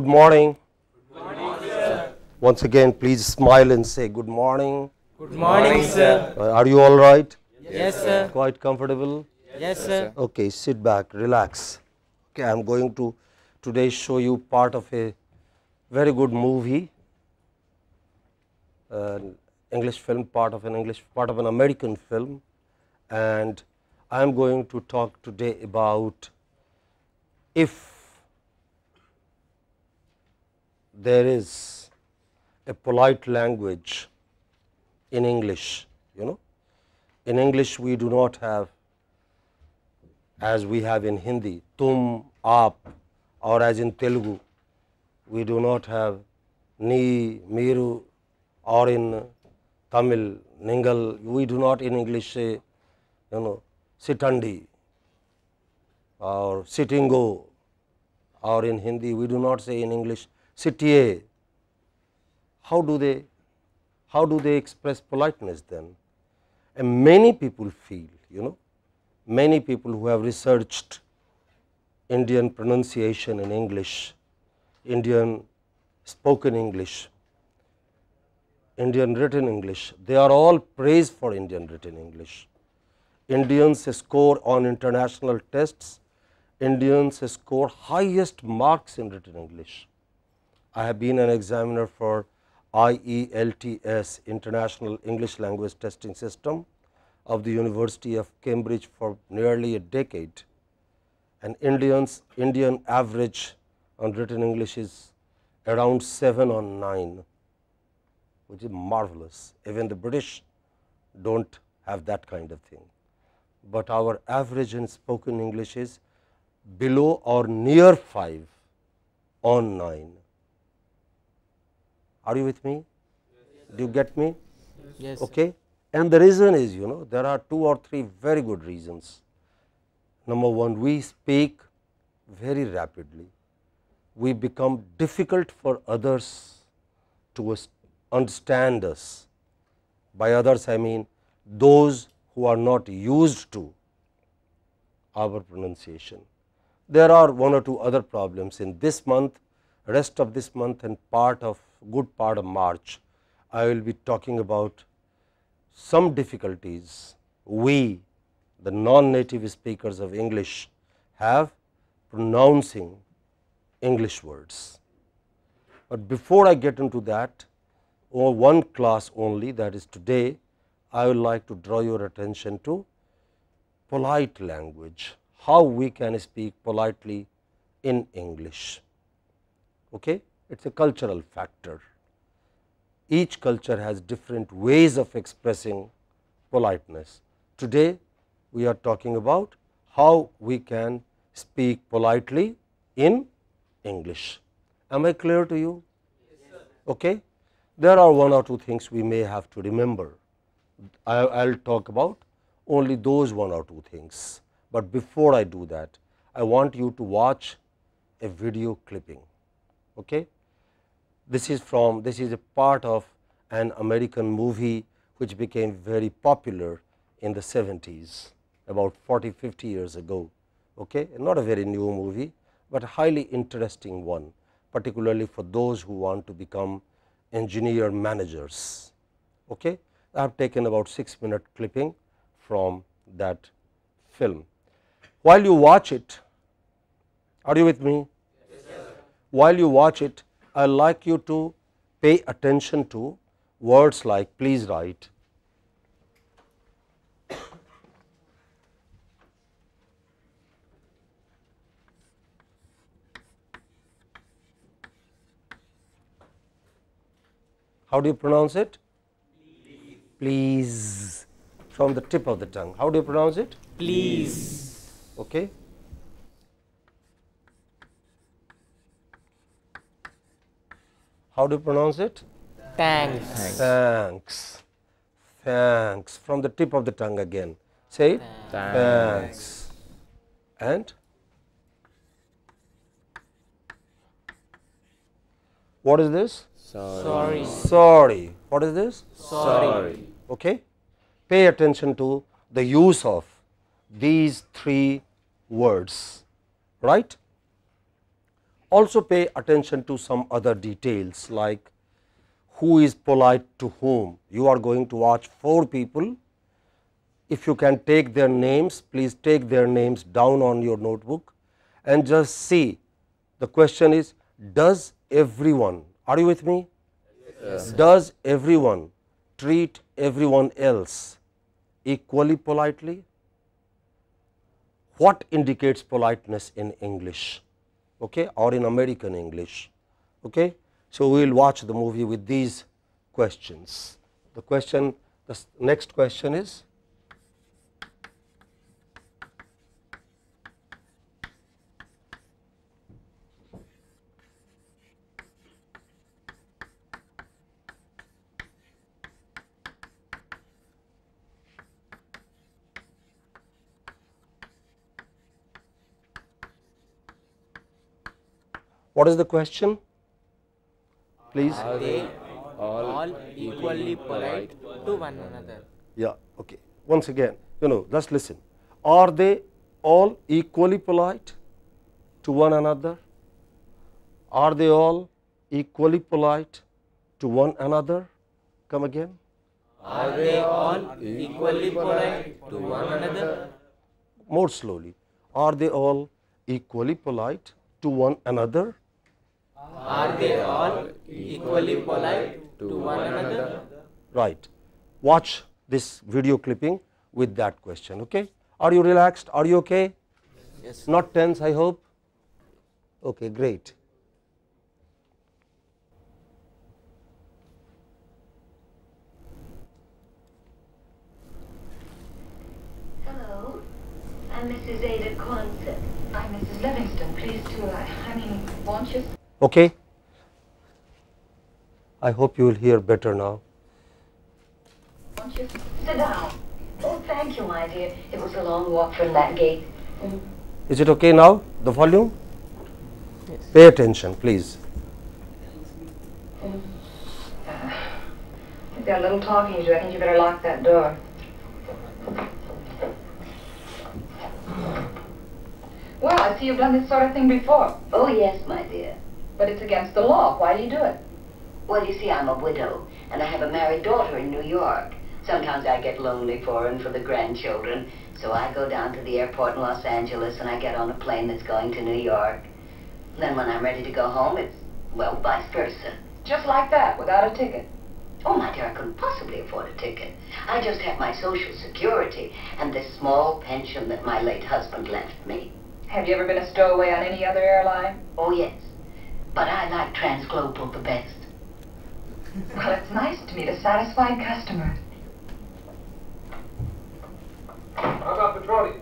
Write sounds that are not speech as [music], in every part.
Good morning. Once again, please smile and say good morning. Good morning, sir. Uh, are you all right? Yes, sir. Quite comfortable? Yes, sir. Okay, sit back, relax. Okay, I am going to today show you part of a very good movie, an English film, part of an English, part of an American film, and I am going to talk today about if there is a polite language in English, you know. In English, we do not have, as we have in Hindi, tum, aap, or as in Telugu, we do not have ni, miru, or in Tamil, ningal, we do not in English say, you know, sitandi, or sitingo, or in Hindi, we do not say in English, sitiye. How do they, how do they express politeness then? And many people feel, you know, many people who have researched Indian pronunciation in English, Indian spoken English, Indian written English, they are all praised for Indian written English. Indians score on international tests, Indians score highest marks in written English. I have been an examiner for IELTS International English Language Testing System of the University of Cambridge for nearly a decade. And Indians Indian average on written English is around 7 on 9 which is marvelous. Even the British do not have that kind of thing, but our average in spoken English is below or near 5 on 9. Are you with me? Do you get me? Yes. Okay. And the reason is, you know, there are two or three very good reasons. Number one, we speak very rapidly. We become difficult for others to understand us. By others, I mean those who are not used to our pronunciation. There are one or two other problems in this month, rest of this month and part of good part of March. I will be talking about some difficulties we the non-native speakers of English have pronouncing English words. But before I get into that or one class only that is today, I would like to draw your attention to polite language, how we can speak politely in English. Okay? It is a cultural factor. Each culture has different ways of expressing politeness. Today, we are talking about how we can speak politely in English. Am I clear to you? Yes, okay. There are one or two things we may have to remember. I will talk about only those one or two things, but before I do that, I want you to watch a video clipping. Okay? This is from this is a part of an American movie which became very popular in the 70s about 40 50 years ago. Okay? Not a very new movie but a highly interesting one particularly for those who want to become engineer managers. Okay? I have taken about 6 minute clipping from that film. While you watch it are you with me? Yes, while you watch it i like you to pay attention to words like please write How do you pronounce it? Please. Please. From the tip of the tongue. How do you pronounce it? Please. Okay. How do you pronounce it? Thanks. Thanks. Thanks. Thanks. From the tip of the tongue again. Say it. Thanks. Thanks. And? What is this? Sorry. Sorry. What is this? Sorry. Okay. Pay attention to the use of these three words, right? Also pay attention to some other details like who is polite to whom. You are going to watch four people. If you can take their names, please take their names down on your notebook and just see. The question is, does everyone, are you with me? Yes. Does everyone treat everyone else equally politely? What indicates politeness in English okay, or in American English? Okay? So, we will watch the movie with these questions. The question, the next question is What is the question? Please. Are they all equally polite to one another? Yeah, okay. Once again, you know, just listen. Are they all equally polite to one another? Are they all equally polite to one another? Come again. Are they all equally polite to one another? More slowly. Are they all equally polite to one another? Are they all equally polite to one another? Right. Watch this video clipping with that question. Okay. Are you relaxed? Are you okay? Yes. Not tense, I hope. Okay, great. Hello, I'm Mrs. Ada Quonsett. I'm Mrs. Livingston. Please to, uh, I mean, won't you? Okay. I hope you will hear better now. Won't you sit down? Oh, thank you, my dear. It was a long walk from that gate. Mm. Is it okay now? The volume? Yes. Pay attention, please. We've got a little talking to do. I think you better lock that door. Well, I see you've done this sort of thing before. Oh, yes, my dear. But it's against the law. Why do you do it? Well, you see, I'm a widow, and I have a married daughter in New York. Sometimes I get lonely for her and for the grandchildren, so I go down to the airport in Los Angeles and I get on a plane that's going to New York. then when I'm ready to go home, it's, well, vice versa. Just like that, without a ticket. Oh, my dear, I couldn't possibly afford a ticket. I just have my Social Security and this small pension that my late husband left me. Have you ever been a stowaway on any other airline? Oh, yes. But I like Transglobal the best. [laughs] Well, it's nice to meet a satisfied customer. How about Patroni?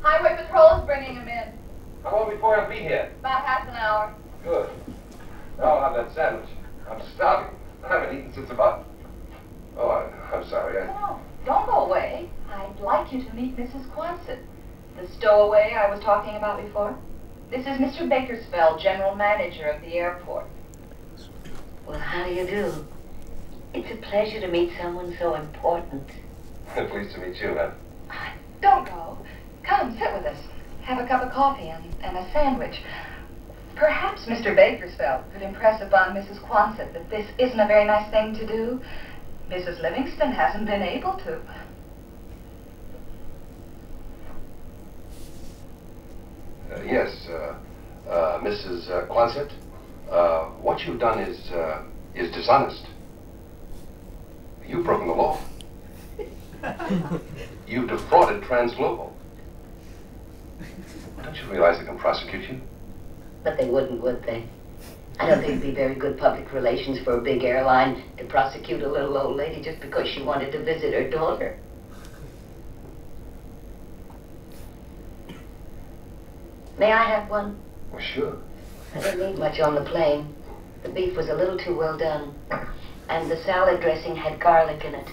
Highway Patrol is bringing him in. How long before I'll be here? About half an hour. Good. Now I'll have that sandwich. I'm starving. I haven't eaten since about... Oh, I, I'm sorry. I... No, don't go away. I'd like you to meet Mrs. Quonsett, the stowaway I was talking about before. This is Mr. Bakersfeld, general manager of the airport. Well, how do you do? It's a pleasure to meet someone so important. Pleased to meet you, ma'am. Ah, don't go. Come, sit with us. Have a cup of coffee and, and a sandwich. Perhaps Mr. Bakersfeld could impress upon Mrs. Quonsett that this isn't a very nice thing to do. Mrs. Livingston hasn't been able to. Yes, uh, uh, Mrs. Uh, Quonsett, uh, what you've done is, uh, is dishonest. You've broken the law. [laughs] You've defrauded Transglobal. Don't you realize they can prosecute you? But they wouldn't, would they? I don't think it'd be very good public relations for a big airline to prosecute a little old lady just because she wanted to visit her daughter. May I have one? Well, sure. I didn't eat much on the plane. The beef was a little too well done. And the salad dressing had garlic in it.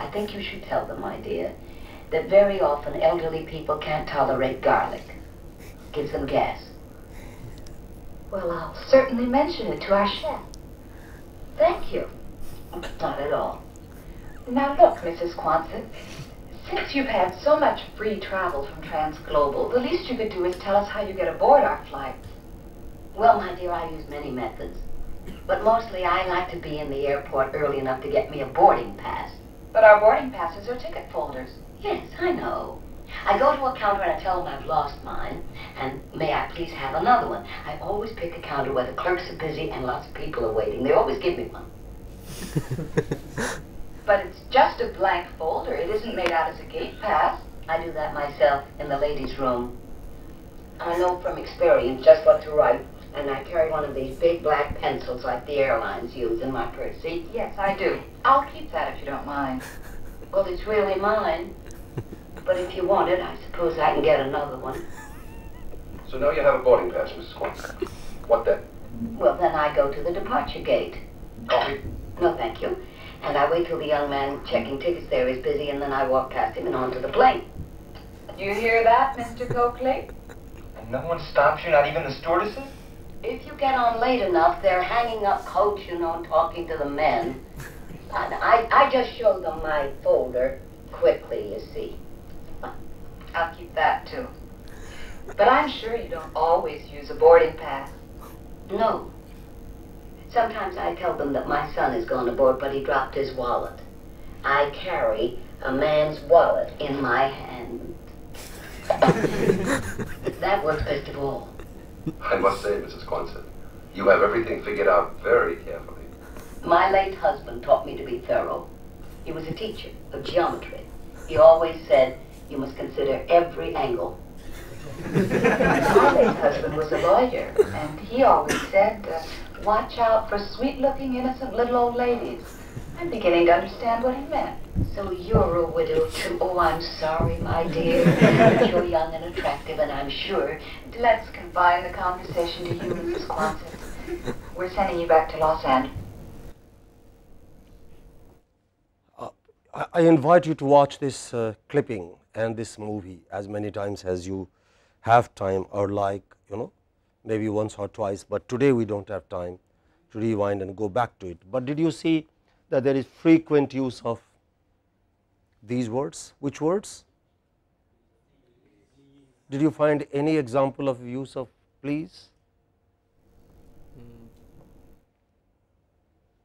I think you should tell them, my dear, that very often elderly people can't tolerate garlic. Gives them gas. Well, I'll certainly mention it to our chef. Thank you. Not at all. Now look, Mrs. Quonsett, since you've had so much free travel from Transglobal, the least you could do is tell us how you get aboard our flights. Well, my dear, I use many methods. But mostly I like to be in the airport early enough to get me a boarding pass. But our boarding passes are ticket folders. Yes, I know. I go to a counter and I tell them I've lost mine, and may I please have another one. I always pick a counter where the clerks are busy and lots of people are waiting. They always give me one. [laughs] But it's just a blank folder. It isn't made out as a gate pass. I do that myself in the ladies' room. I know from experience just what to write, and I carry one of these big black pencils like the airlines use in my purse. See? Yes, I do. I'll keep that if you don't mind. [laughs] Well, it's really mine. But if you want it, I suppose I can get another one. So now you have a boarding pass, Mrs. Quonsett. What then? Well, then I go to the departure gate. Coffee? No, thank you. And I wait till the young man checking tickets there is busy, and then I walk past him and onto the plane. Do you hear that, Mr. Coakley? And no one stops you, not even the stewardesses? If you get on late enough, they're hanging up coats, you know, talking to the men. And I, I just show them my folder quickly, you see. I'll keep that too. But I'm sure you don't always use a boarding pass. No. Sometimes I tell them that my son has gone aboard, but he dropped his wallet. I carry a man's wallet in my hand. [laughs] that works best of all. I must say, Mrs. Quonsett, you have everything figured out very carefully. My late husband taught me to be thorough. He was a teacher of geometry. He always said, you must consider every angle. [laughs] My late husband was a lawyer, and he always said, uh, watch out for sweet-looking, innocent little old ladies. I'm beginning to understand what he meant. So you're a widow too. Oh, I'm sorry, my dear. But you're young and attractive, and I'm sure. Let's confine the conversation to you, Mrs. Quonsett. We're sending you back to Los Angeles. I I invite you to watch this uh, clipping and this movie as many times as you have time or like, you know, maybe once or twice, but today we don't have time to rewind and go back to it. But did you see that there is frequent use of these words? Which words? Did you find any example of use of please?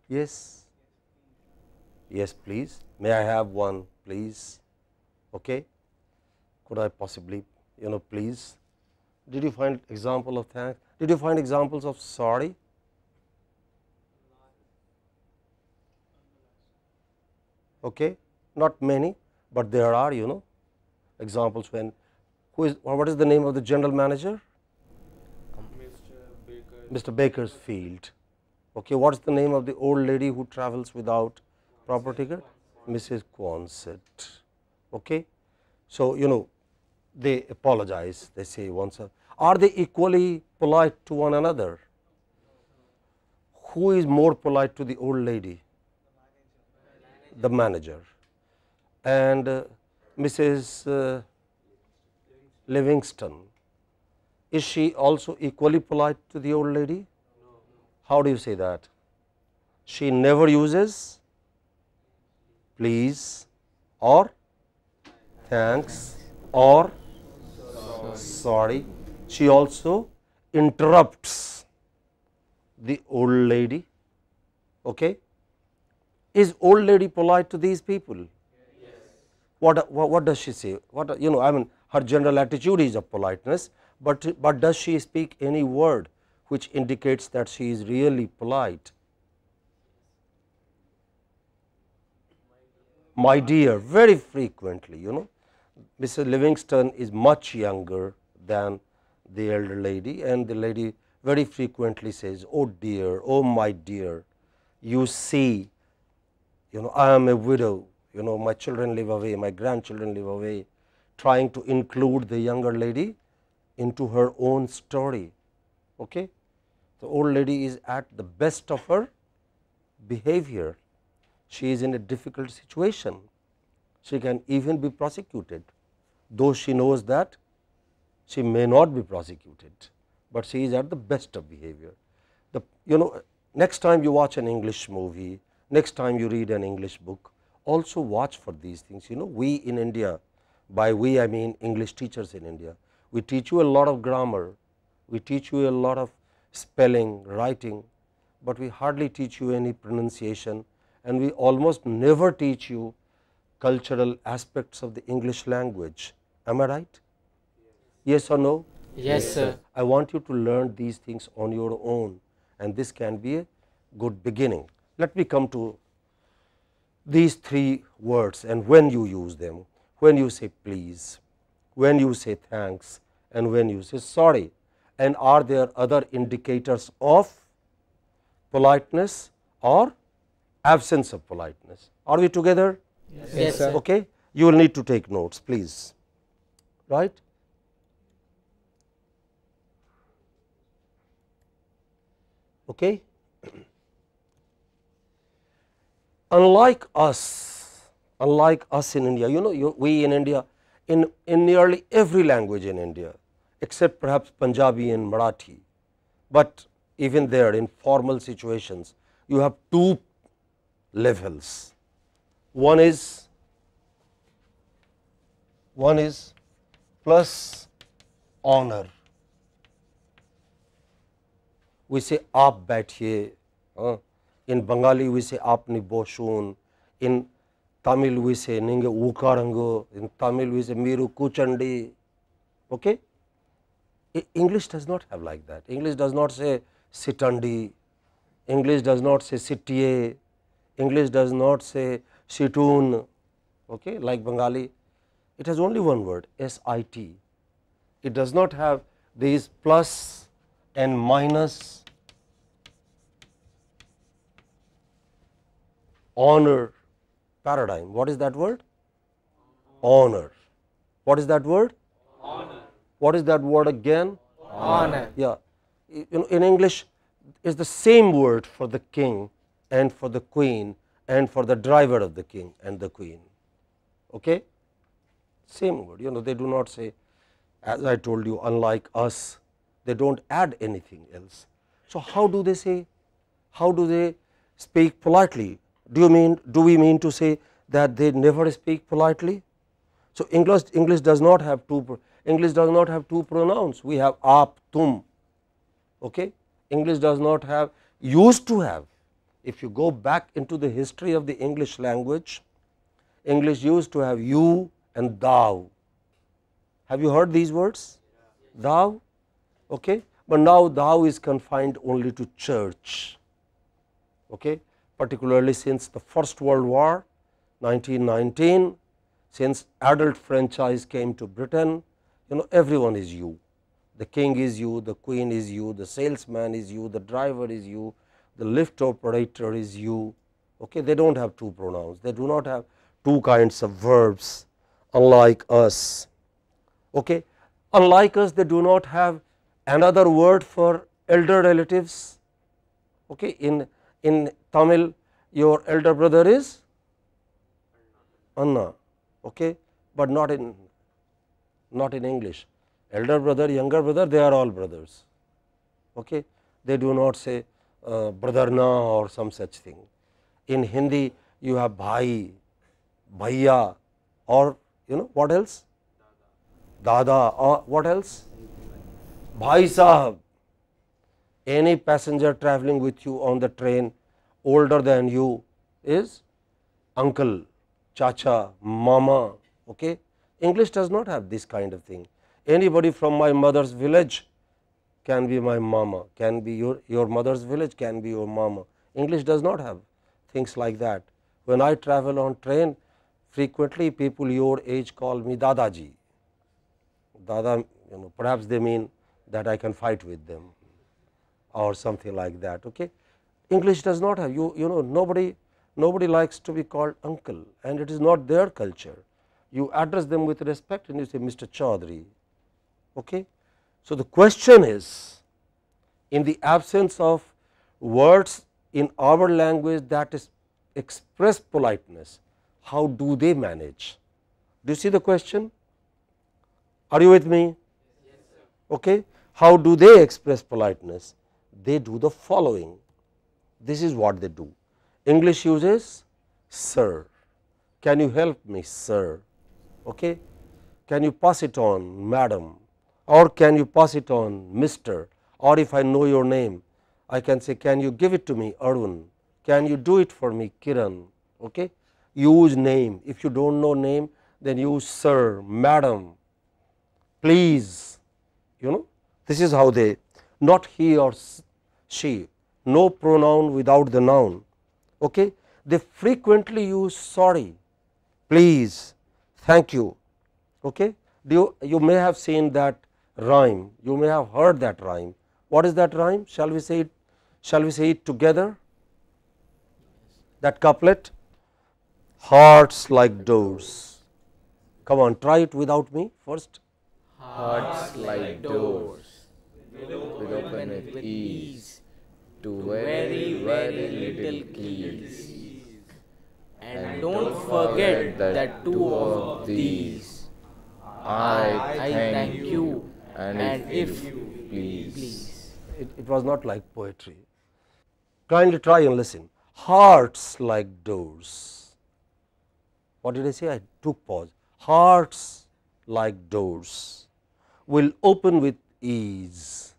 Yes. Yes, please. May I have one, please? Okay. Could I possibly, you know, please? Did you find example of thanks? Did you find examples of sorry? Okay. Not many, but there are, you know, examples when who is what is the name of the general manager? Mr. Bakersfeld. Okay, what is the name of the old lady who travels without proper ticket? Mrs. Quonsett. Okay, so you know they apologize. They say once. Are they equally polite to one another? Who is more polite to the old lady? The manager. And uh, Mrs. Uh, Livingston. Is she also equally polite to the old lady? How do you say that? She never uses please or thanks or sorry. She also interrupts the old lady. Okay? Is old lady polite to these people? What, what, what does she say? What you know? I mean, her general attitude is of politeness, but but does she speak any word which indicates that she is really polite? My dear, very frequently, you know, Mrs. Livingston is much younger than the elder lady, and the lady very frequently says, "Oh dear, oh my dear, you see, you know, I am a widow, you know, my children live away, my grandchildren live away, trying to include the younger lady into her own story. Okay? The old lady is at the best of her behavior. She is in a difficult situation. She can even be prosecuted, though she knows that she may not be prosecuted, but she is at the best of behavior. The, you know, next time you watch an English movie, next time you read an English book, also watch for these things. You know, we in India, by we I mean English teachers in India, we teach you a lot of grammar, we teach you a lot of spelling, writing, but we hardly teach you any pronunciation and we almost never teach you cultural aspects of the English language. Am I right? Yes or no? Yes, sir. I want you to learn these things on your own and this can be a good beginning. Let me come to these three words and when you use them, when you say please, when you say thanks and when you say sorry and are there other indicators of politeness or absence of politeness. Are we together? Yes, sir. Okay. You will need to take notes please, right. Okay. [clears throat] Unlike us, unlike us in India, you know, you, we in India, in, in nearly every language in India, except perhaps Punjabi and Marathi, but even there in formal situations, you have two levels. One is one is plus honor. We say baithiye. Uh, in Bengali we say apni boshun. In Tamil we say ninge ukarango. In Tamil we say miru kuchandi. Okay? English does not have like that. English does not say sitandi. English does not say sitye. English does not say situn. Okay? Like Bengali it has only one word SIT. It does not have these plus and minus honor paradigm. What is that word? Honor. What is that word? Honor. What is that word again? Honor. Yeah. In, in English, is the same word for the king and for the queen and for the driver of the king and the queen. Okay? same word you know they do not say as I told you unlike us they do not add anything else. So, how do they say how do they speak politely do you mean do we mean to say that they never speak politely. So, English English does not have two English does not have two pronouns we have aap tum okay English does not have used to have if you go back into the history of the English language English used to have you and thou. Have you heard these words? Thou, okay. But now thou is confined only to church, okay. particularly since the first world war 1919, since adult franchise came to Britain, you know everyone is you. The king is you, the queen is you, the salesman is you, the driver is you, the lift operator is you. Okay. They do not have two pronouns, they do not have two kinds of verbs unlike us. Okay. Unlike us, they do not have another word for elder relatives. Okay. In, in Tamil, your elder brother is Anna, okay, but not in not in English. Elder brother, younger brother, they are all brothers. Okay. They do not say uh, brother or some such thing. In Hindi, you have bhai, bhaiya or you know what else? Dada or what else? Bhai Sahab. Any passenger traveling with you on the train older than you is uncle, chacha, mama. Okay? English does not have this kind of thing. Anybody from my mother's village can be my mama, can be your, your mother's village, can be your mama. English does not have things like that. When I travel on train, frequently people your age call me Dadaji. Dada, you know, perhaps they mean that I can fight with them or something like that. Okay. English does not have you, you know, nobody, nobody likes to be called uncle and it is not their culture. You address them with respect and you say Mr. Chaudhary. Okay. So, the question is in the absence of words in our language that is express politeness, how do they manage? Do you see the question? Are you with me? Yes, Okay. How do they express politeness? They do the following. This is what they do. English uses sir. Can you help me, sir? Okay. Can you pass it on, madam? Or can you pass it on, mister? or if I know your name, I can say can you give it to me Arun, can you do it for me Kiran. Okay? Use name, if you do not know name then use sir, madam, please, you know this is how they not he or she, no pronoun without the noun. Okay? They frequently use sorry, please, thank you. Okay? Do You, you may have seen that rhyme, you may have heard that rhyme. What is that rhyme? Shall we say it, shall we say it together? That couplet, hearts like doors. Come on, try it without me first. Hearts like doors will open with ease to very, very little keys. And don't forget that two of these I thank you and if you please. It, it was not like poetry. Kindly try and listen. Hearts like doors. What did I say? I took pause. Hearts like doors will open with ease.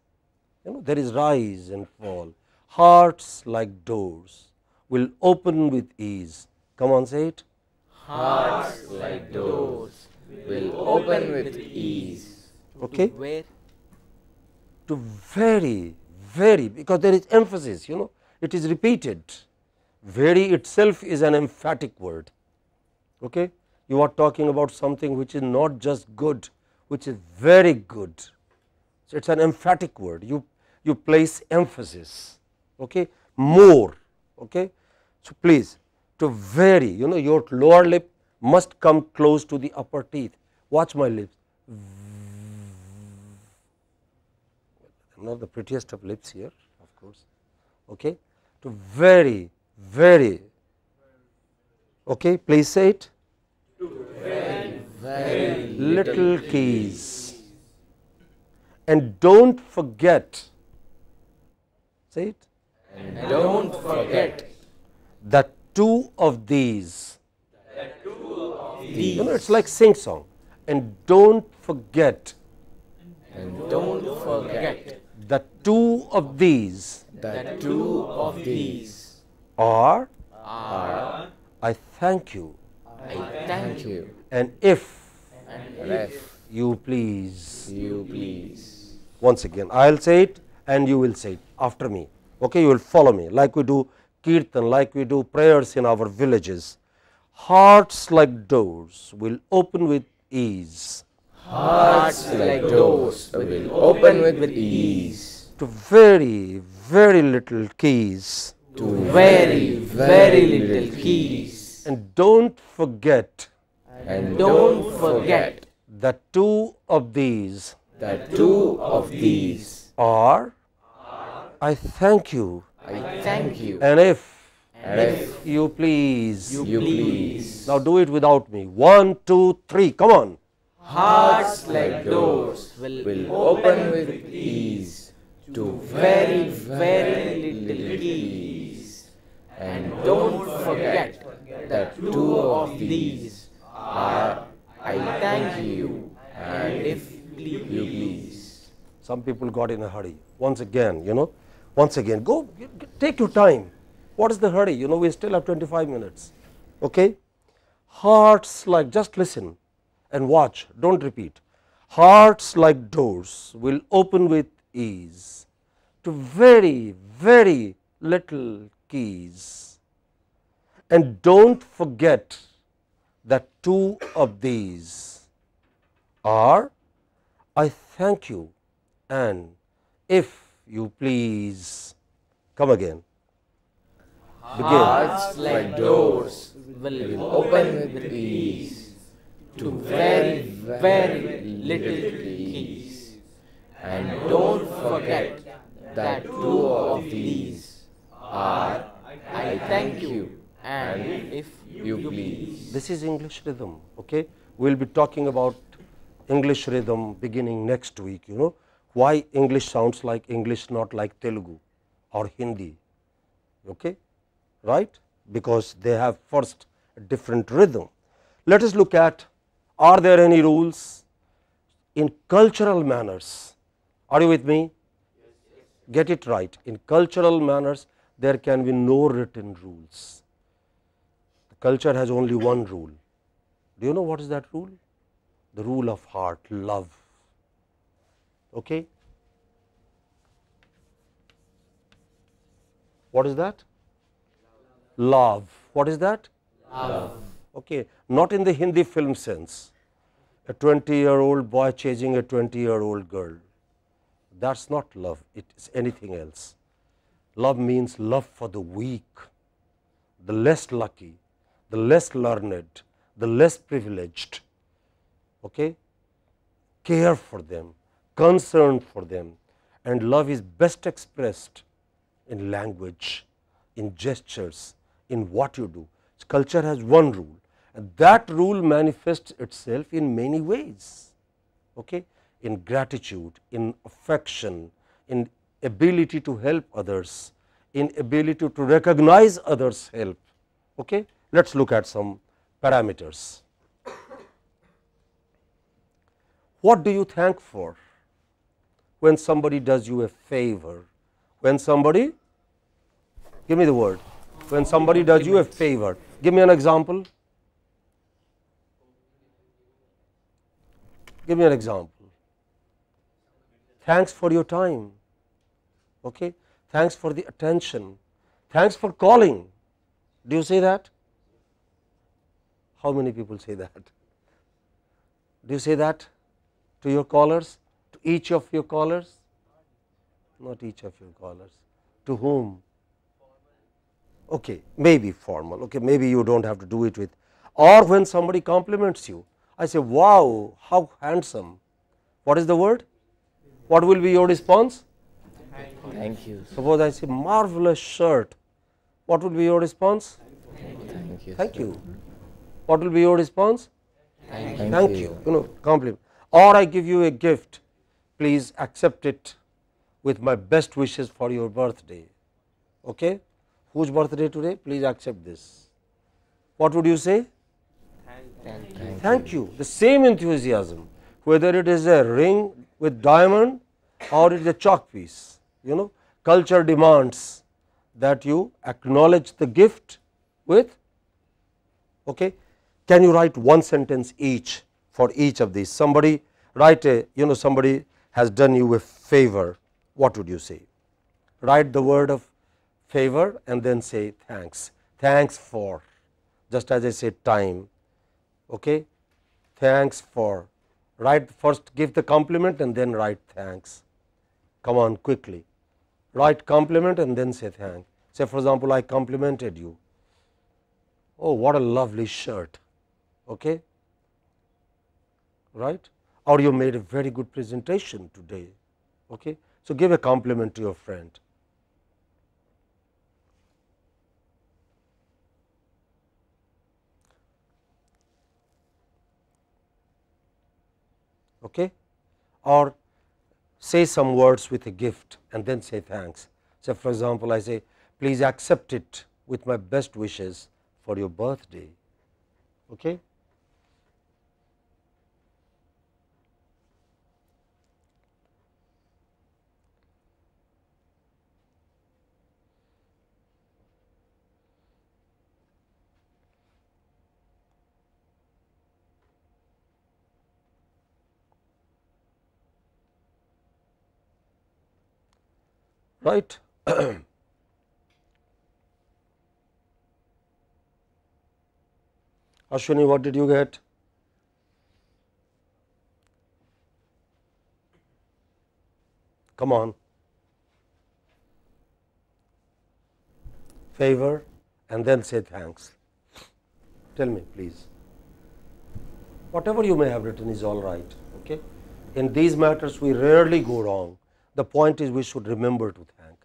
You know, there is rise and fall. Hearts like doors will open with ease. Come on, say it. Hearts like doors will open with ease. Okay. Where? To very, very, because there is emphasis, you know, it is repeated. Very itself is an emphatic word. Okay. You are talking about something which is not just good, which is very good. So, it is an emphatic word. You, you place emphasis, okay, more. Okay. So, please to vary, you know, your lower lip must come close to the upper teeth. Watch my lips. Not the prettiest of lips here, of course. Okay. To very, very. Okay, please say it. Very, very Little keys. And don't forget. Say it. And don't forget That two of these. You know, it's like sing song. And don't forget and don't forget that two of these that two of these are are I thank you I thank you and if and if you please. you please. Once again, I will say it and you will say it after me. Okay, you will follow me like we do kirtan, like we do prayers in our villages. Hearts like doors will open with ease Hearts like doors will open with ease to very, very little keys. to very, very little keys. And don't forget And don't forget that two of these that two of these are I thank you I thank you and if and if you please. you please. Now do it without me. One, two, three. Come on. Hearts like doors will open with ease to very, very little keys. And don't forget that two of these are I thank you and if you please. Some people got in a hurry. Once again, you know, once again, go take your time. What is the hurry? You know, we still have 25 minutes. Okay? Hearts like, just listen and watch, don't repeat. Hearts like doors will open with ease to very, very little keys. And don't forget that two of these are I thank you and if you please come again begin Hearts like doors will open with ease to very, very little keys. And don't forget that two of these are I thank you and if you please. this is english rhythm okay? We'll be talking about english rhythm beginning next week you know? Why english sounds like english not like telugu or hindi okay? Right? Because they have first different rhythm. Let us look at are there any rules in cultural manners are you with me get it right. In cultural manners, there can be no written rules. The culture has only one rule. Do you know what is that rule? The rule of heart, love. Okay? What is that? Love. What is that? Love. Okay. Not in the Hindi film sense. A 20 year old boy chasing a 20 year old girl. That is not love, it is anything else. Love means love for the weak, the less lucky, the less learned, the less privileged. Okay? Care for them, concern for them, and love is best expressed in language, in gestures, in what you do. Culture has one rule that rule manifests itself in many ways. Okay? In gratitude, in affection, in ability to help others, in ability to recognize others' help. Okay? Let us look at some parameters. What do you thank for when somebody does you a favor? When somebody, give me the word, when somebody does you a favor, give me an example. Give me an example. Thanks for your time. Okay? Thanks for the attention. Thanks for calling. Do you say that? How many people say that? Do you say that to your callers? To each of your callers? Not each of your callers. To whom? Okay, maybe formal. Okay, maybe you don't have to do it with. Or when somebody compliments you, I say, wow, how handsome. What is the word? What will be your response? Thank you. Suppose I say, marvelous shirt. What will be your response? Thank you. Thank you. What will be your response? Thank, Thank you. You know, compliment. Or I give you a gift. Please accept it with my best wishes for your birthday. Okay? Whose birthday today? Please accept this. What would you say? Thank, you. The same enthusiasm, whether it is a ring with diamond or it is a chalk piece. You know, culture demands that you acknowledge the gift with. Okay. Can you write one sentence each for each of these? Somebody write a, you know, somebody has done you a favor. What would you say? Write the word of favor and then say thanks. Thanks for, just as I said time, okay? Thanks for write first give the compliment and then write thanks. Come on quickly. Write compliment and then say thank. Say for example i complimented you. Oh what a lovely shirt. Okay? Right? Or you made a very good presentation today. Okay? So give a compliment to your friend okay, or say some words with a gift and then say thanks. So, for example, I say please accept it with my best wishes for your birthday. Okay. Right. [clears throat] Ashwini, what did you get? Come on. Favor and then say thanks. Tell me, please. Whatever you may have written is all right. Okay? In these matters, we rarely go wrong. The point is we should remember to thank.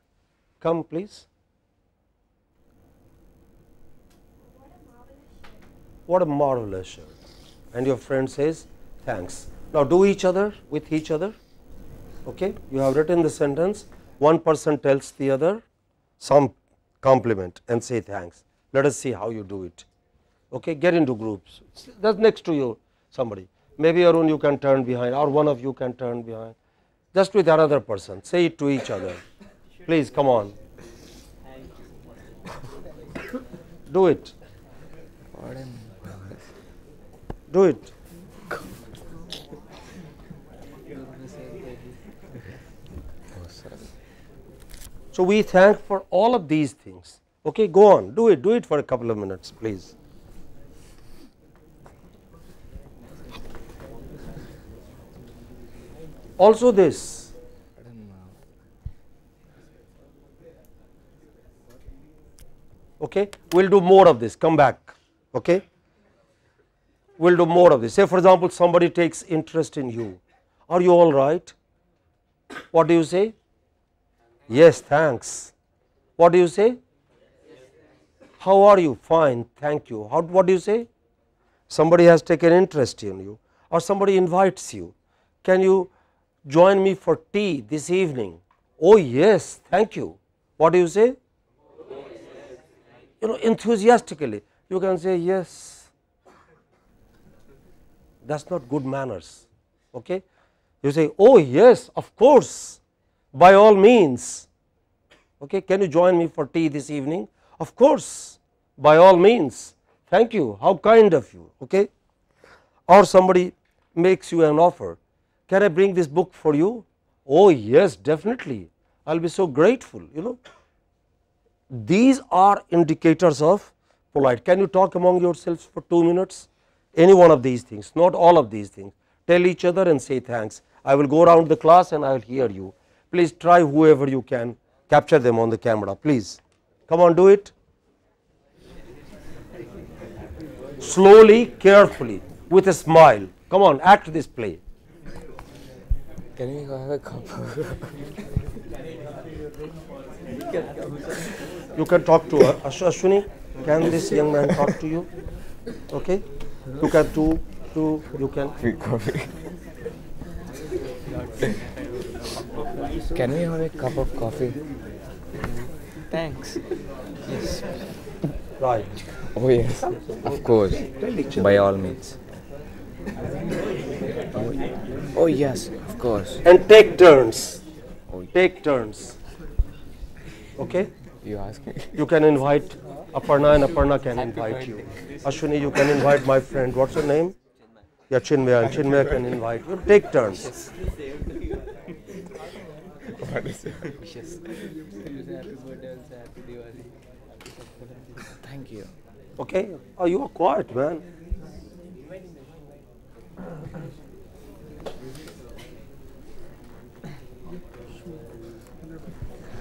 Come please. What a marvelous shirt. And your friend says thanks. Now do each other with each other. Okay? You have written the sentence, one person tells the other some compliment and say thanks. Let us see how you do it. Okay? Get into groups. That's next to you somebody. Maybe Arun you can turn behind or one of you can turn behind just with another person, say it to each other. Please come on. Do it. Do it. So we thank for all of these things. Okay, go on, do it, do it for a couple of minutes, please. Also, this okay, we'll do more of this, come back. Okay, we'll do more of this. Say, for example, somebody takes interest in you. Are you all right? What do you say? Yes, thanks. What do you say? How are you? Fine, thank you. How, what do you say? Somebody has taken interest in you, or somebody invites you. Can you join me for tea this evening? Oh, yes, thank you. What do you say? You know, enthusiastically, you can say yes. That's not good manners. Okay? You say, oh, yes, of course, by all means. Okay, can you join me for tea this evening? Of course, by all means. Thank you. How kind of you. Okay? Or somebody makes you an offer. Can I bring this book for you? Oh, yes, definitely. I will be so grateful. You know, these are indicators of polite. Can you talk among yourselves for two minutes? Any one of these things, not all of these things. Tell each other and say thanks. I will go around the class and I will hear you. Please try whoever you can capture them on the camera. Please come on, do it. Slowly, carefully, with a smile. Come on, act this play. Can we have a cup? You can talk to her. Ash- Ashwini, can this young man talk to you? Okay? You can do, do you can. Free coffee. Can we have a cup of coffee? Thanks. Yes. Right. Oh yes, of course. By all means. Oh yes, of course. And take turns. Oh, take turns. Okay? You ask me. You can invite Aparna and Aparna can invite you. Ashwini, you can invite my friend. What's your name? Yeah, Chinmaya. And Chinmaya can invite you. Take turns. What is it? Thank you. Okay? Oh, you are quiet, man.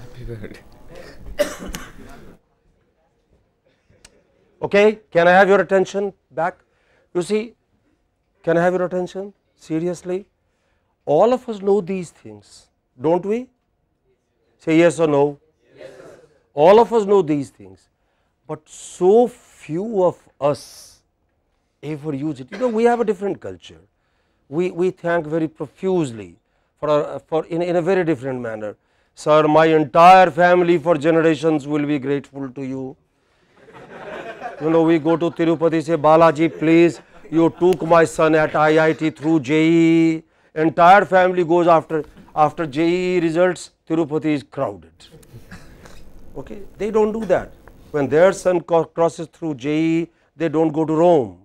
Happy birthday. [coughs] Okay? Can I have your attention back? You see, can I have your attention? Seriously? All of us know these things, don't we? Say yes or no. All of us know these things, but so few of us ever use it. You know, we have a different culture. We, we thank very profusely for, our, for in, in a very different manner. Sir, my entire family for generations will be grateful to you. You know, we go to Tirupati, say, Balaji, please, you took my son at IIT through JEE. Entire family goes after, after JEE results, Tirupati is crowded. Okay, they don't do that. When their son crosses through JEE, they don't go to Rome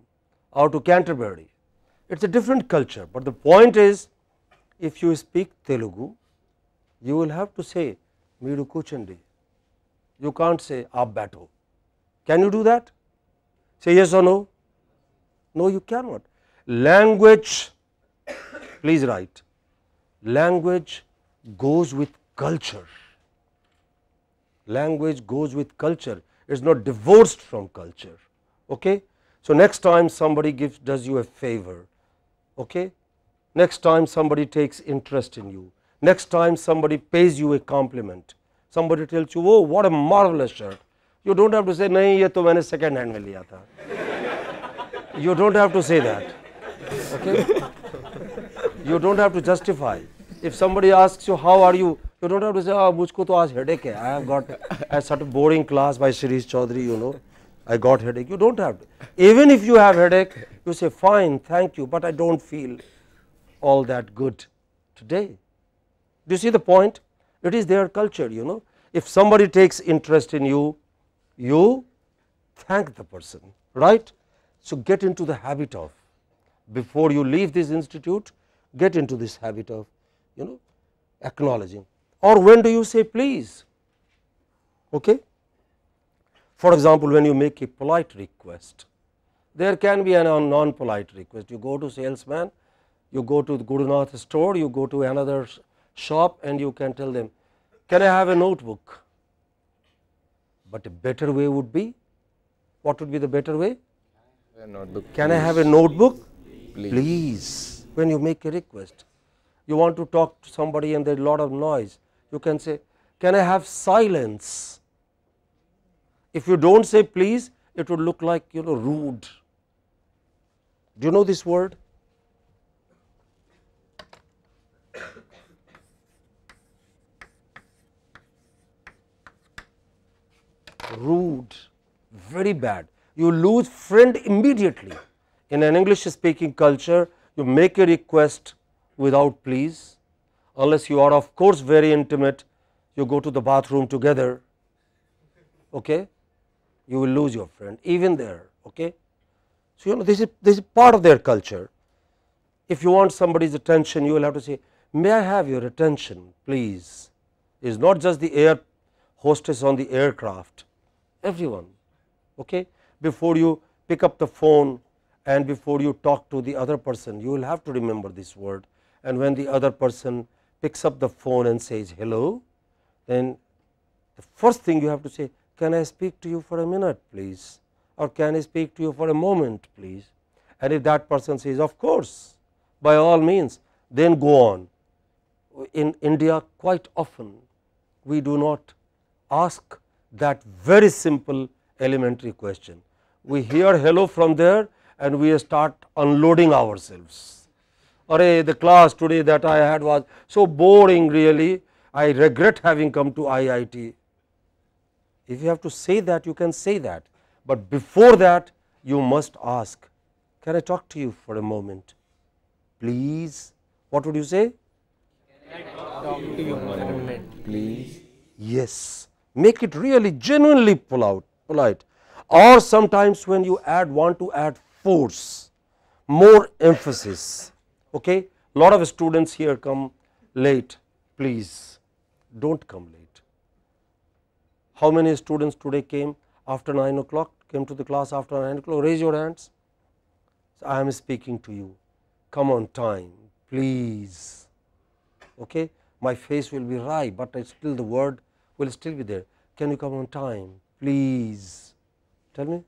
or to Canterbury. It's a different culture, but the point is, if you speak Telugu, you will have to say Miru Kuchandi. You can't say Abbato. Can you do that? Say yes or no? No, you cannot. Language, please write. Language goes with culture. Language goes with culture. It's not divorced from culture. Okay? So, next time somebody gives does you a favor, okay? next time somebody takes interest in you, next time somebody pays you a compliment, somebody tells you oh what a marvelous shirt, you do not have to say nahi ye to maine second hand mein liya tha. you do not have to say that, okay? you do not have to justify. If somebody asks you how are you, you do not have to say oh, mujhko to aaj headache hai, I have got a sort of boring class by Shreesh Chaudhary you know. I got headache. You don't have to. Even if you have headache, you say, fine, thank you, but I don't feel all that good today. Do you see the point? It is their culture, you know. if somebody takes interest in you, you thank the person, right. So, get into the habit of before you leave this institute, get into this habit of you know acknowledging or when do you say please. Okay. For example, when you make a polite request, there can be a non polite request. You go to salesman, you go to the Gurunath store, you go to another shop and you can tell them, can I have a notebook? But a better way would be, what would be the better way? notebook. Can I have a notebook? Please. Please. When you make a request, you want to talk to somebody and there is a lot of noise, you can say, can I have silence? If you do not say please, it would look like you know rude. Do you know this word? Rude, very bad. You lose friend immediately. In an English speaking culture, you make a request without please, unless you are of course very intimate, you go to the bathroom together, okay? You will lose your friend even there. Okay? So, you know this is this is part of their culture. If you want somebody's attention, you will have to say, may I have your attention please. It is not just the air hostess on the aircraft, everyone. Okay? Before you pick up the phone and before you talk to the other person, you will have to remember this word and when the other person picks up the phone and says hello, then the first thing you have to say, can I speak to you for a minute please or can I speak to you for a moment please and if that person says of course by all means then go on. In India quite often we do not ask that very simple elementary question. We hear hello from there and we start unloading ourselves. Or eh, the class today that I had was so boring really, I regret having come to IIT. If you have to say that, you can say that, but before that you must ask, can I talk to you for a moment? Please, what would you say? Can I Talk to you for a moment? please. Yes, make it really genuinely polite, polite. Or sometimes when you add want to add force, more emphasis. Okay, lot of students here come late. Please, don't come late. How many students today came after 9 o'clock, came to the class after 9 o'clock? Raise your hands. So, I am speaking to you. Come on time, please. Okay? My face will be wry, but I still the word will still be there. Can you come on time, please? Tell me.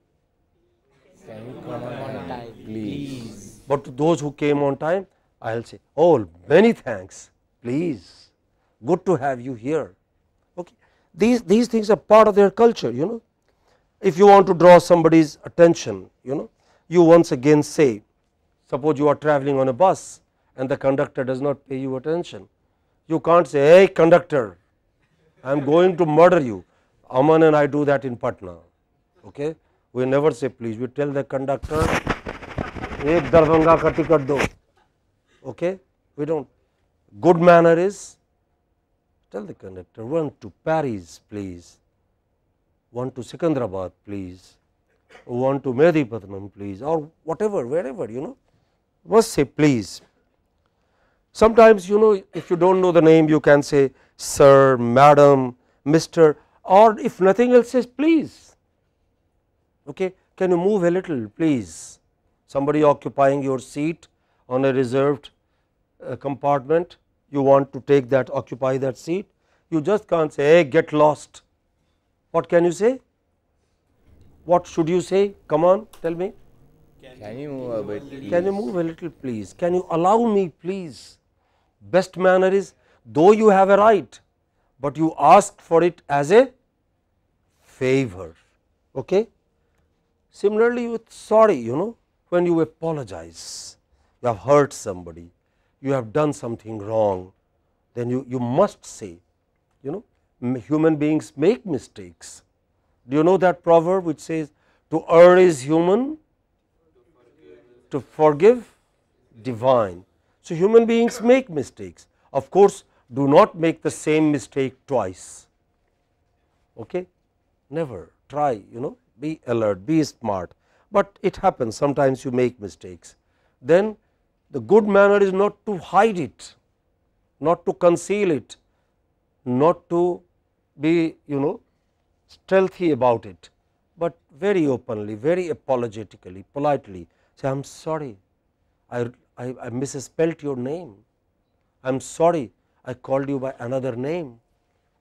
Can you come on time, please? But to those who came on time, I will say, oh, many thanks, please. Good to have you here these, these things are part of their culture you know. If you want to draw somebody's attention you know you once again say suppose you are traveling on a bus and the conductor does not pay you attention. You can't say hey conductor I am going to murder you. Aman and I do that in Patna okay? We never say please we tell the conductor ek Darbhanga ka ticket do okay? We don't. Good manner is tell the conductor one to Paris please, one to Secunderabad please, one to Mehedipatnam please or whatever wherever you know must say please. Sometimes you know if you do not know the name you can say sir, madam, mister or if nothing else says please. Okay. Can you move a little please? Somebody occupying your seat on a reserved uh, compartment you want to take that occupy that seat, you just can't say hey get lost. What can you say? What should you say? Come on tell me. Can you move a bit please? Can you move a little please? Can you allow me please? Best manner is though you have a right, but you ask for it as a favor. Okay? Similarly with sorry you know when you apologize, you have hurt somebody, you have done something wrong, then you, you must say, you know, human beings make mistakes. Do you know that proverb which says, to err is human, to forgive divine. So, human beings make mistakes. Of course, do not make the same mistake twice. Okay? Never try, you know, be alert, be smart, but it happens sometimes you make mistakes. Then the good manner is not to hide it, not to conceal it, not to be, you know, stealthy about it, but very openly, very apologetically, politely say, I am sorry, I, I, I misspelt your name, I am sorry, I called you by another name,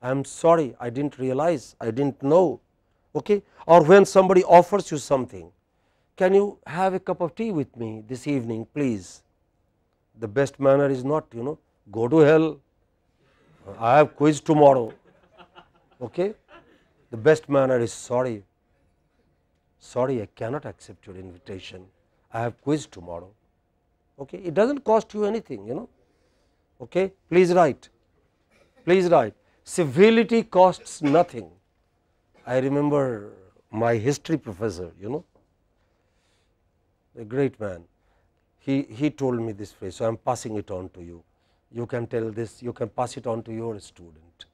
I am sorry, I did not realize, I did not know. Okay? Or when somebody offers you something, can you have a cup of tea with me this evening, please? The best manner is not, you know, go to hell, I have quiz tomorrow. Okay? The best manner is sorry, sorry, I cannot accept your invitation, I have quiz tomorrow. Okay? It does not cost you anything, you know. Okay? Please write, please write civility costs nothing. I remember my history professor, you know, a great man. He, he told me this phrase, so I am passing it on to you. You can tell this, you can pass it on to your student.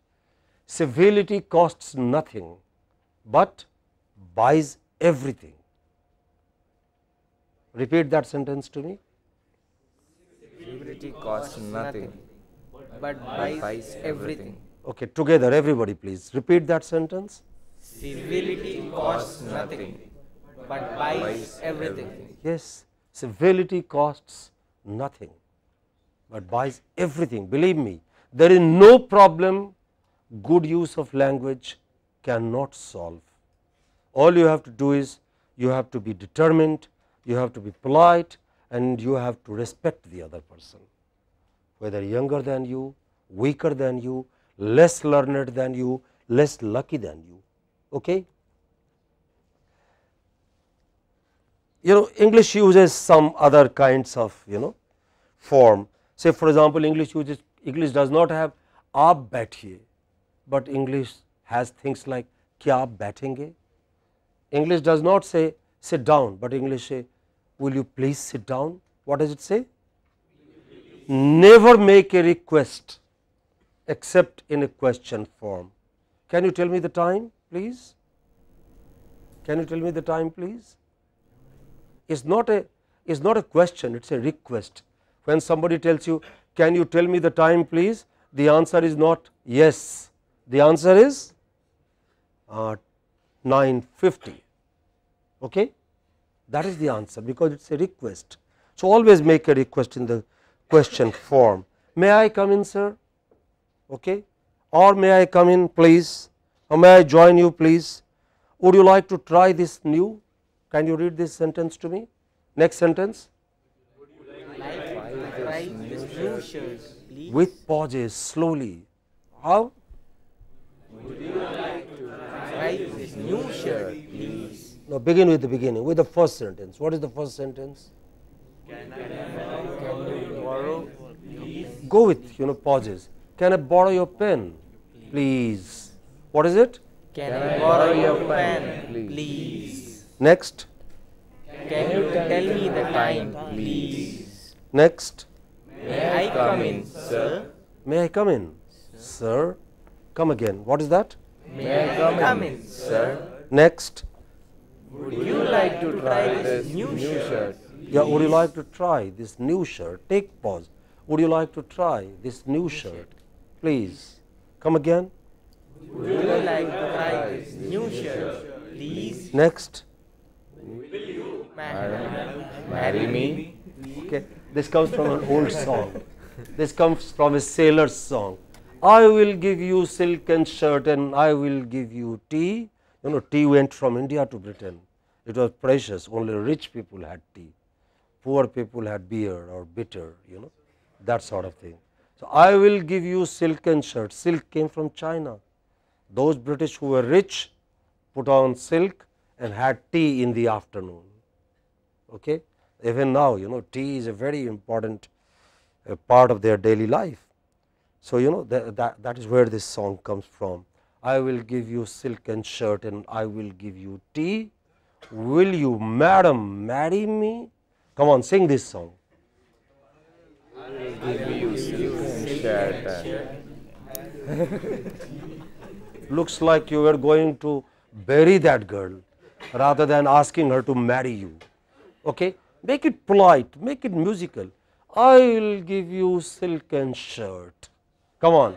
Civility costs nothing, but buys everything. Repeat that sentence to me. Civility costs nothing, but buys everything. Okay, together everybody please repeat that sentence. Civility costs nothing, but buys everything. Yes, civility costs nothing, but buys everything. Believe me, there is no problem good use of language cannot solve. All you have to do is you have to be determined, you have to be polite and you have to respect the other person, whether younger than you, weaker than you, less learned than you, less lucky than you. Okay? You know English uses some other kinds of you know form. Say for example, English uses English does not have aap baithiye, but English has things like kya aap baithenge. English does not say sit down, but English say will you please sit down. What does it say? Never make a request except in a question form. Can you tell me the time please? Can you tell me the time please? Is not a is not a question, it is a request. When somebody tells you, can you tell me the time please? The answer is not yes, the answer is uh, 950. Okay? That is the answer because it is a request. So, always make a request in the question form. May I come in sir? okay, or may I come in please or may I join you please. Would you like to try this new? Can you read this sentence to me? Next sentence. Please. With pauses slowly. How? Please. Now begin with the beginning with the first sentence. What is the first sentence? Can I Borrow, Go with you know pauses. Can I borrow your pen? Please. What is it? Can I borrow your pen, please? Next. Can you tell me the time, please? Next. May I come in, sir? May I come in? Sir. Come again. What is that? May I come in, sir? Next. Would you like to try this new shirt? Yeah, would you like to try this new shirt? Take pause. Would you like to try this new shirt? Please. Come again. Would you like to try this new shirt, please? Next. Madam, Marry me? Okay. This comes from an old song. This comes from a sailor's song. I will give you silken shirt and I will give you tea. You know, tea went from India to Britain. It was precious. Only rich people had tea. Poor people had beer or bitter, you know, that sort of thing. So, I will give you silken shirt. Silk came from China. Those British who were rich put on silk and had tea in the afternoon. Okay? Even now, you know, tea is a very important uh, part of their daily life. So, you know that, that, that is where this song comes from. I will give you silken shirt and I will give you tea. Will you, madam, marry me? Come on, sing this song. [laughs] Looks like you were going to bury that girl rather than asking her to marry you. Okay? Make it polite, make it musical. I will give you silken shirt. Come on.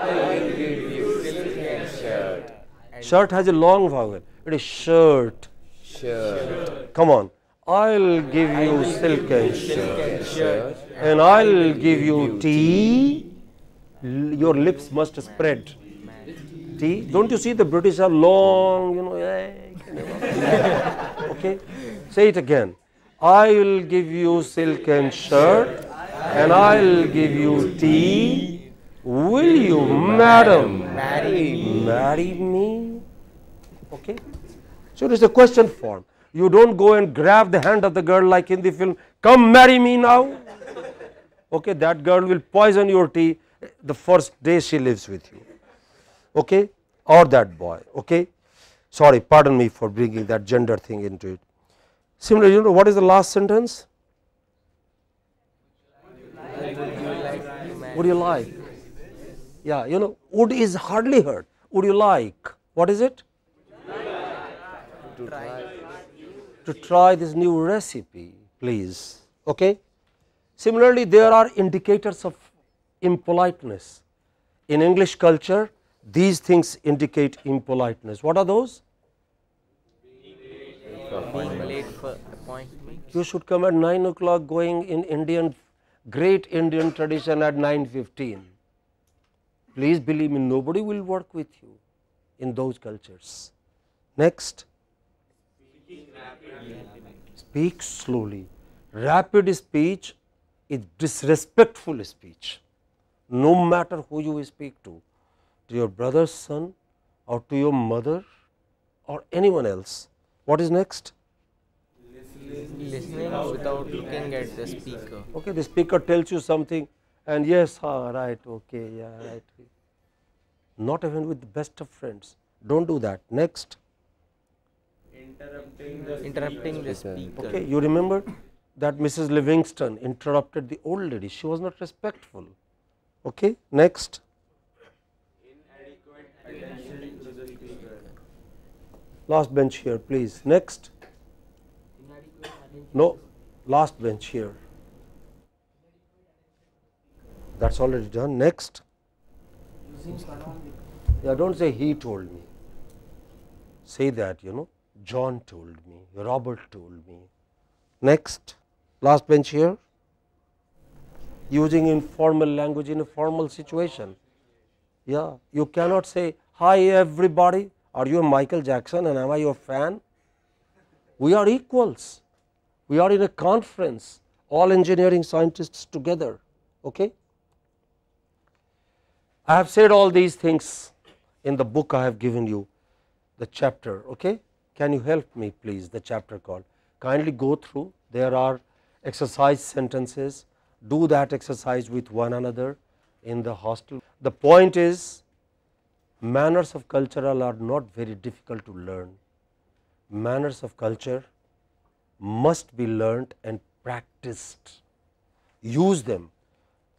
I will give you silken shirt Shirt has a long vowel. It is shirt. Shirt. Come on. I'll give you silken shirt. Shirt. And I'll give you tea. Your lips must spread. Tea. Don't you see the British are long, you know. Eh? [laughs] okay. Say it again. I will give you silken shirt and I'll give you tea. Will you, madam, Marry. marry me? Okay. So it is a question form. You don't go and grab the hand of the girl like in the film, come marry me now. Okay, that girl will poison your tea the first day she lives with you. Okay, or that boy. Okay, sorry, pardon me for bringing that gender thing into it. Similarly, you know what is the last sentence? Would you like? Yeah, you know, would is hardly heard. Would you like? What is it? To try this new recipe, please. Okay. Similarly, there are indicators of impoliteness. In English culture, these things indicate impoliteness. What are those? Being late for appointment. You should come at 9 o'clock going in Indian, great Indian tradition at 9.15. Please believe me, nobody will work with you in those cultures. Next. Speak slowly. Rapid speech is disrespectful speech. No matter who you speak to, to your brother's son or to your mother or anyone else. What is next? Listening without looking at the speaker. Okay, the speaker tells you something and yes, ah, right, okay, yeah, right. Not even with the best of friends. Don't do that. Next. Interrupting the speaker. Okay, you remember that Mrs. Livingston interrupted the old lady. She was not respectful. Okay, next. Last bench here, please. Next. No, last bench here. That's already done. Next. Yeah, don't say he told me. Say that, you know, John told me, Robert told me. Next, last bench here. Using informal language in a formal situation. Yeah, you cannot say, Hi, everybody. Are you a Michael Jackson and am I your fan? We are equals. We are in a conference, all engineering scientists together. Okay? I have said all these things in the book I have given you, the chapter. Okay? Can you help me, please? The chapter called. Kindly go through. There are exercise sentences. Do that exercise with one another in the hostel. The point is, manners of cultural are not very difficult to learn. Manners of culture must be learnt and practiced. Use them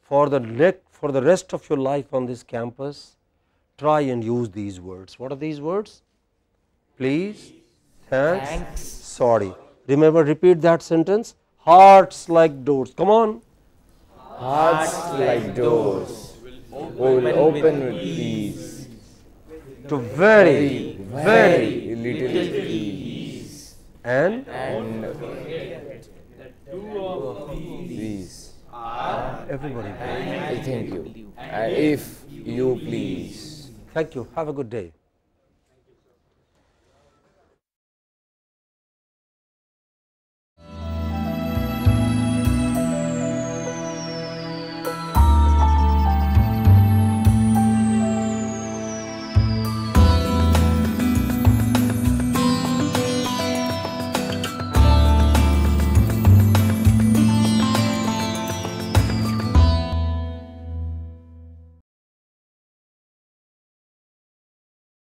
for the next for the rest of your life on this campus. Try and use these words. What are these words? Please, thanks, Thanks. sorry. Remember, repeat that sentence. Hearts like doors. Come on. Hearts like doors will open with ease. To very, very, little ease. and And these. everybody. I thank you. Uh, if you please. Thank you. Have a good day.